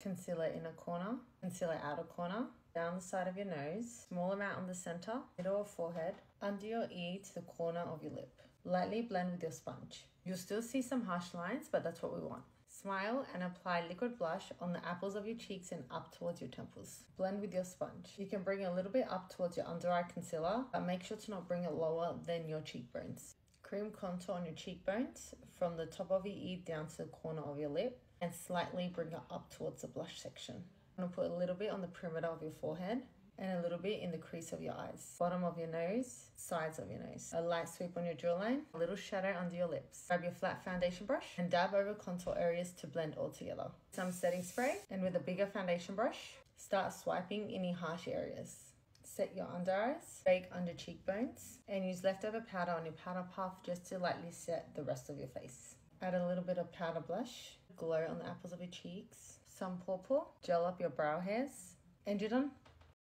concealer inner corner, concealer outer corner, down the side of your nose, small amount on the center, middle of forehead, under your ear to the corner of your lip. Lightly blend with your sponge. You'll still see some harsh lines, but that's what we want. Smile and apply liquid blush on the apples of your cheeks and up towards your temples. Blend with your sponge. You can bring a little bit up towards your under eye concealer, but make sure to not bring it lower than your cheekbones. Cream contour on your cheekbones from the top of your ear down to the corner of your lip and slightly bring it up towards the blush section. I'm gonna put a little bit on the perimeter of your forehead and a little bit in the crease of your eyes, bottom of your nose, sides of your nose. A light sweep on your jawline, a little shadow under your lips. Grab your flat foundation brush and dab over contour areas to blend all together. Some setting spray and with a bigger foundation brush, start swiping any harsh areas. Set your under eyes, bake under cheekbones, and use leftover powder on your powder puff just to lightly set the rest of your face. Add a little bit of powder blush, glow on the apples of your cheeks, some purple, gel up your brow hairs, and you're done.